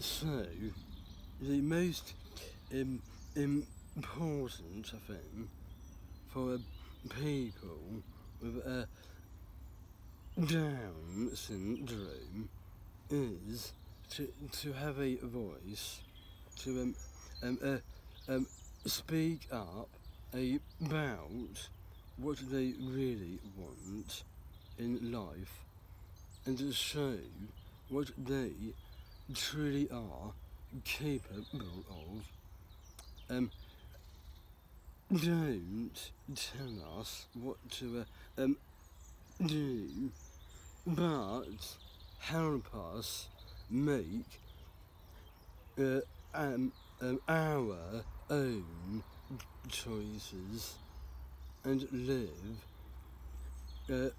so, the most um, important thing for people with a Down syndrome is to, to have a voice, to um, um, uh, um, speak up about what they really want in life and to show what they truly are capable of. Um, don't tell us what to uh, um, do, but help us make uh, um, um, our own choices and live uh,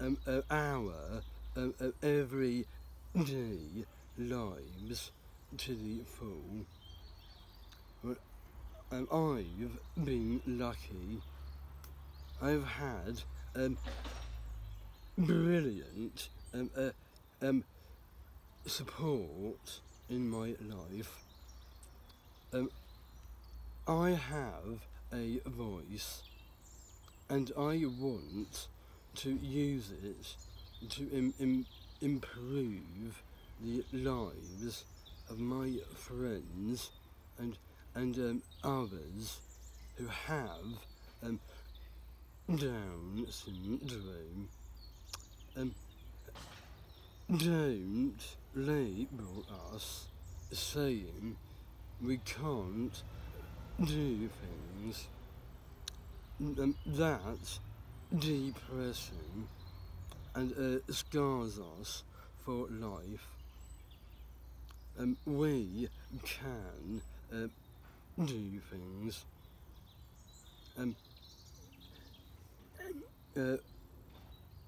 um, uh, our um, uh, everyday lives to the full. Um, I've been lucky. I've had um, brilliant um, uh, um, support in my life. Um, I have a voice and I want to use it to Im- Im- improve the lives of my friends and and um, others who have um, Down syndrome. Um, don't label us saying we can't do things. Um, that's depressing and uh, scars us for life. Um, we can uh, do things. Um, uh,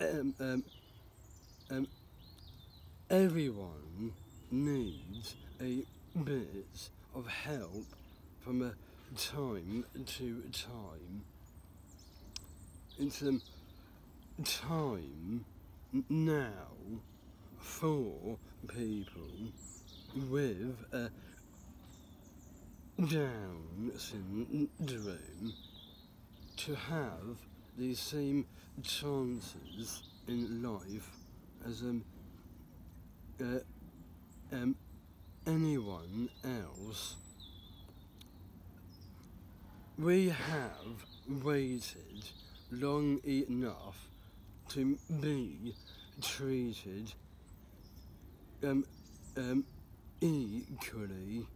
um, um, um, everyone needs a bit of help from a time to time. It's um, time now for people with a Down syndrome to have the same chances in life as um, uh, um, anyone else. We have waited long enough to be treated um, um, equally